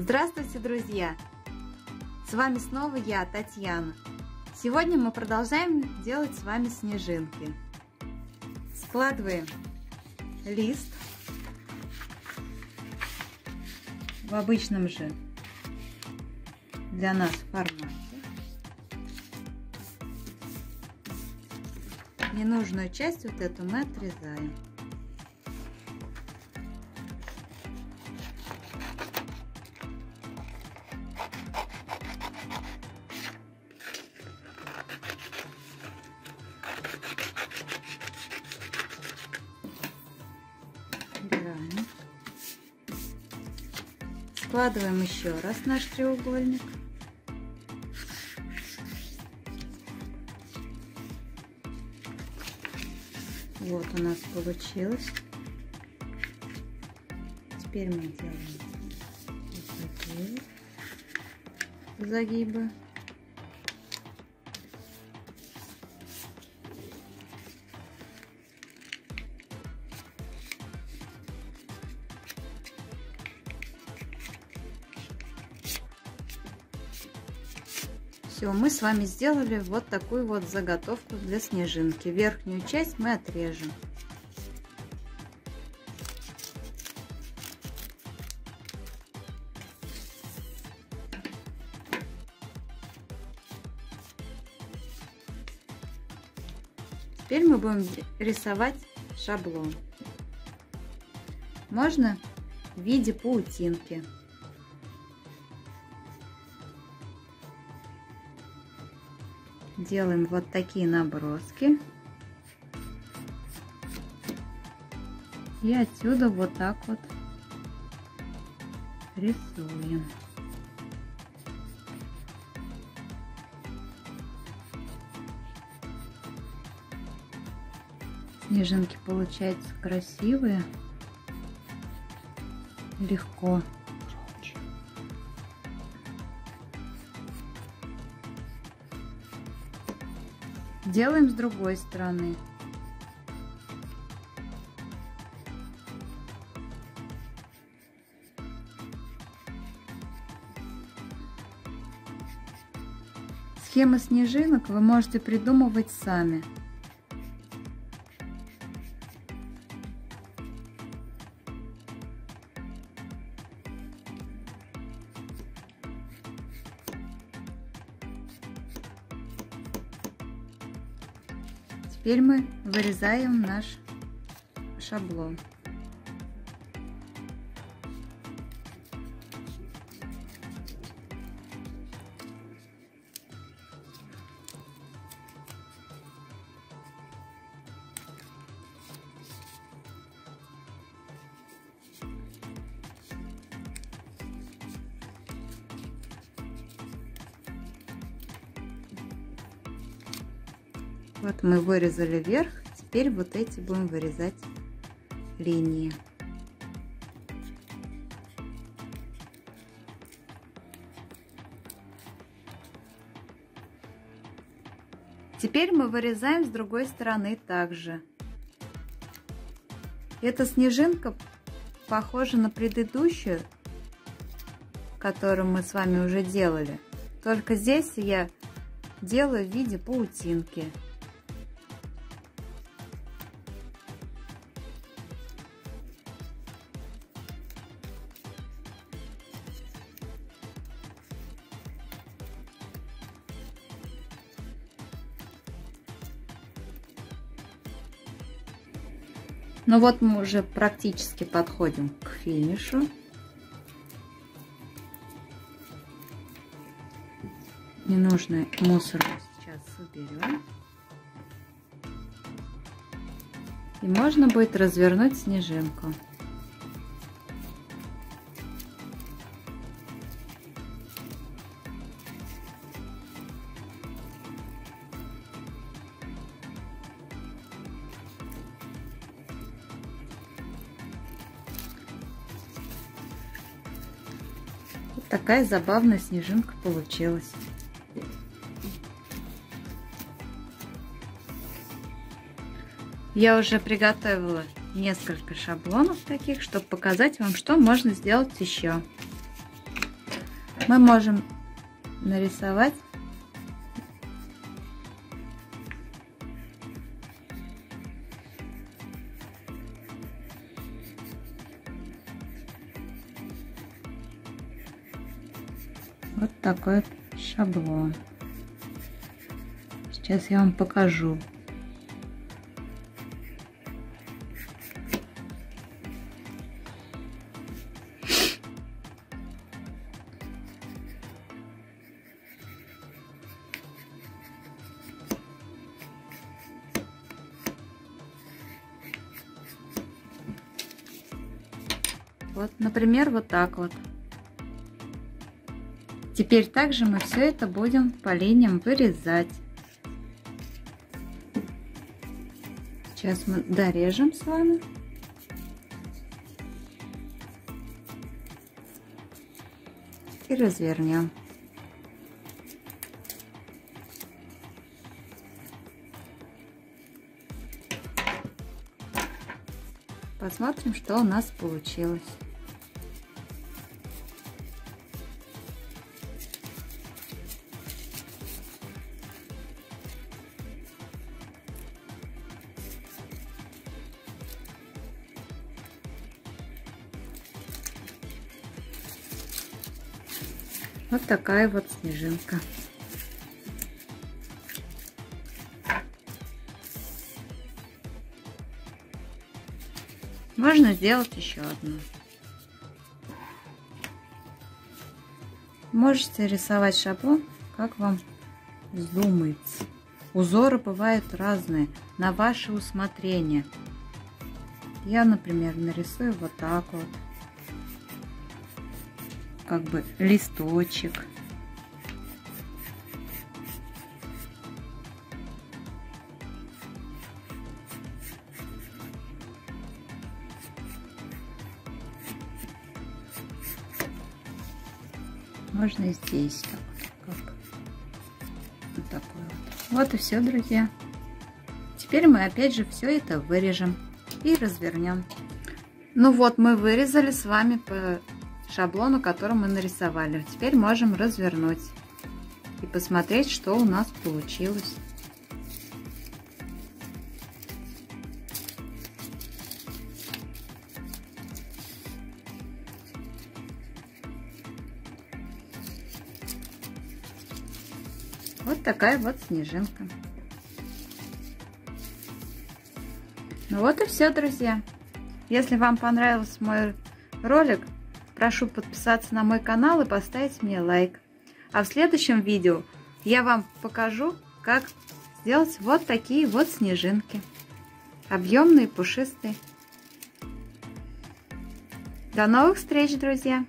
Здравствуйте, друзья! С вами снова я, Татьяна. Сегодня мы продолжаем делать с вами снежинки. Складываем лист в обычном же для нас формате. Ненужную часть вот эту мы отрезаем. Складываем еще раз наш треугольник. Вот у нас получилось. Теперь мы делаем вот такие загибы. Все, мы с вами сделали вот такую вот заготовку для снежинки. Верхнюю часть мы отрежем. Теперь мы будем рисовать шаблон. Можно в виде паутинки. Делаем вот такие наброски. И отсюда вот так вот рисуем. Снежинки получаются красивые, легко. Делаем с другой стороны. Схемы снежинок вы можете придумывать сами. Теперь мы вырезаем наш шаблон. Вот мы вырезали вверх, теперь вот эти будем вырезать линии. Теперь мы вырезаем с другой стороны также. Эта снежинка похожа на предыдущую, которую мы с вами уже делали. Только здесь я делаю в виде паутинки. Ну вот мы уже практически подходим к финишу. Ненужный мусор сейчас уберем. И можно будет развернуть снежинку. Такая забавная снежинка получилась. Я уже приготовила несколько шаблонов таких, чтобы показать вам, что можно сделать еще. мы можем нарисовать вот такой шаблон. Сейчас я вам покажу. Вот, например, вот так вот. Теперь также мы все это будем по линиям вырезать. Сейчас мы дорежем с вами. И развернем. Посмотрим, что у нас получилось. Вот такая вот снежинка. Можно сделать еще одну. Можете рисовать шаблон, как вам вздумается. Узоры бывают разные, на ваше усмотрение. Я, например, нарисую вот так вот как бы листочек. Можно здесь так, как вот такой вот. Вот и все, друзья. Теперь мы опять же все это вырежем и развернем. Ну вот, мы вырезали с вами по шаблону, который мы нарисовали. Теперь можем развернуть и посмотреть, что у нас получилось. Вот такая вот снежинка. Ну вот и все, друзья. Если вам понравился мой ролик, Прошу подписаться на мой канал и поставить мне лайк. А в следующем видео я вам покажу, как сделать вот такие вот снежинки. Объемные, пушистые. До новых встреч, друзья!